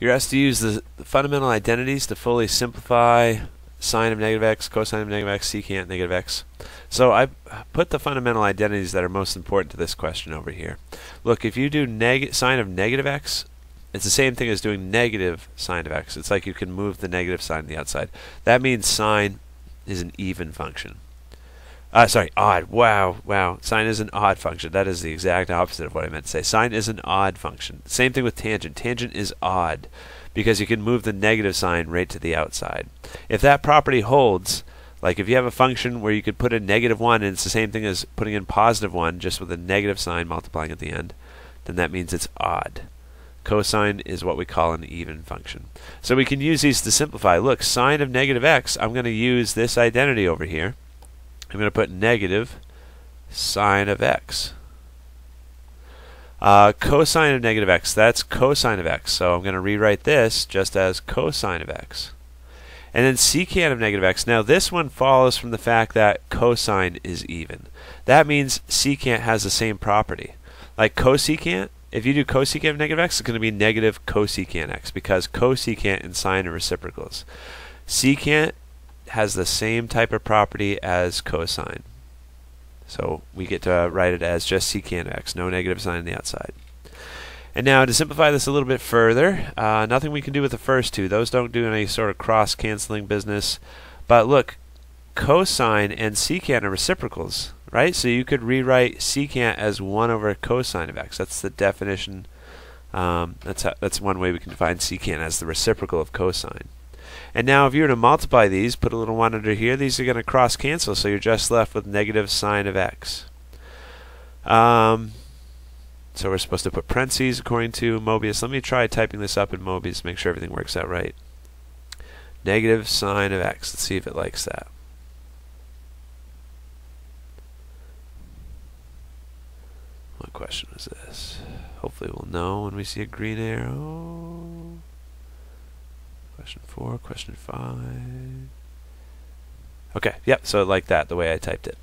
You're asked to use the, fundamental identities to fully simplify sine of negative x, cosine of negative x, secant negative x. So I put the fundamental identities that are most important to this question over here. Look, if you do neg sine of negative x, it's the same thing as doing negative sine of x. It's like you can move the negative sign to the outside. That means sine is an even function. Uh, sorry, odd. Wow, wow. Sine is an odd function. That is the exact opposite of what I meant to say. Sine is an odd function. Same thing with tangent. Tangent is odd because you can move the negative sign right to the outside. If that property holds, like if you have a function where you could put a negative 1 and it's the same thing as putting in positive 1 just with a negative sign multiplying at the end, then that means it's odd. Cosine is what we call an even function. So we can use these to simplify. Look, sine of negative x, I'm going to use this identity over here. I'm going to put negative sine of x. Uh, cosine of negative x, that's cosine of x. So I'm going to rewrite this just as cosine of x. And then secant of negative x. Now this one follows from the fact that cosine is even. That means secant has the same property. Like cosecant, if you do cosecant of negative x, it's going to be negative cosecant x because cosecant and sine are reciprocals. Secant has the same type of property as cosine. So we get to write it as just secant x, no negative sign on the outside. And now to simplify this a little bit further, uh, nothing we can do with the first two. Those don't do any sort of cross-canceling business. But look, cosine and secant are reciprocals, right? So you could rewrite secant as 1 over cosine of x. That's the definition. Um, that's, how, that's one way we can define secant as the reciprocal of cosine. And now if you were to multiply these, put a little 1 under here, these are going to cross cancel, so you're just left with negative sine of x. Um, so we're supposed to put parentheses according to Mobius. Let me try typing this up in Mobius, to make sure everything works out right. Negative sine of x. Let's see if it likes that. What question was this? Hopefully we'll know when we see a green arrow. Question four, question five. Okay, yep, so like that, the way I typed it.